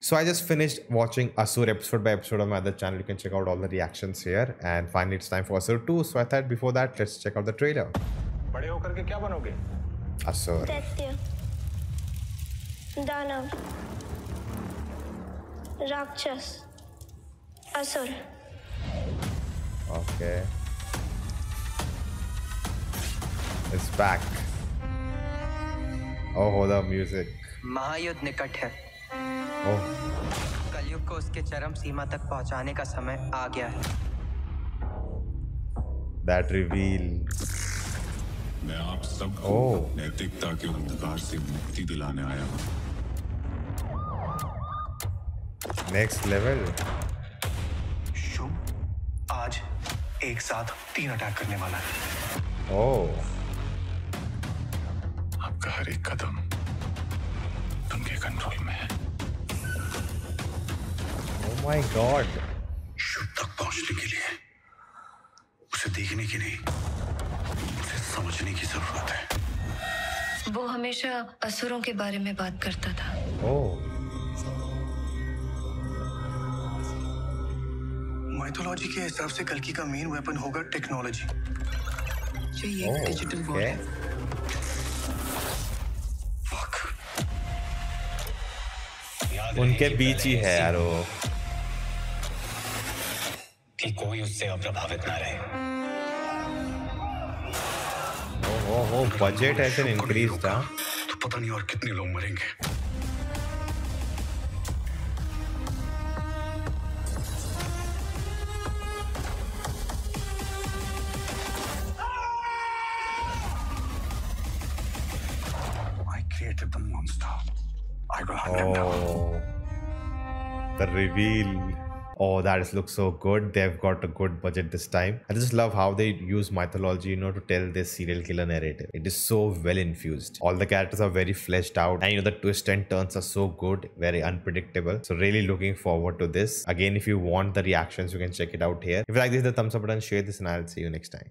So I just finished watching Asur episode by episode on my other channel. You can check out all the reactions here. And finally, it's time for Asur 2. So I thought before that, let's check out the trailer. बड़े होकर के क्या बनोगे Asur. दैत्य दानव राक्षस असुर Okay. It's back. Oh, the music. महायुद्ध निकट है Oh, कलयुग को उसके चरम सीमा तक पहुँचाने का समय आ गया है। That reveal. मैं आप सबको ओह। नैतिकता के अंधकार से मुक्ति दिलाने आया हूँ। नेक्स्ट लेवल शुभ आज एक साथ तीन अटैक करने वाला है। Oh, आपका हर एक कदम उनके कंट्रोल में है। My god. शुभ तक पहुँचने के लिए उसे देखने की नहीं उसे समझने की ज़रूरत है। वो हमेशा असुरों के बारे में बात करता था। Oh, माइथोलॉजी के हिसाब से कल्कि का मेन वेपन होगा टेक्नोलॉजी जो ये oh, डिजिटल वॉर okay. है। उनके बीच ही है यार वो। कि कोई उससे अप्रभावित ना रहे। बजट ऐसे इंक्रीज था। तो पता नहीं और कितने लोग मरेंगे। oh, The reveal. Oh, that is looks so good. They've got a good budget this time. I just love how they use mythology, you know, to tell this serial killer narrative. It is so well infused. All the characters are very fleshed out, and you know the twists and turns are so good, very unpredictable. So really looking forward to this. Again, if you want the reactions, you can check it out here. If you like this, the thumbs up button, share this, and I'll see you next time.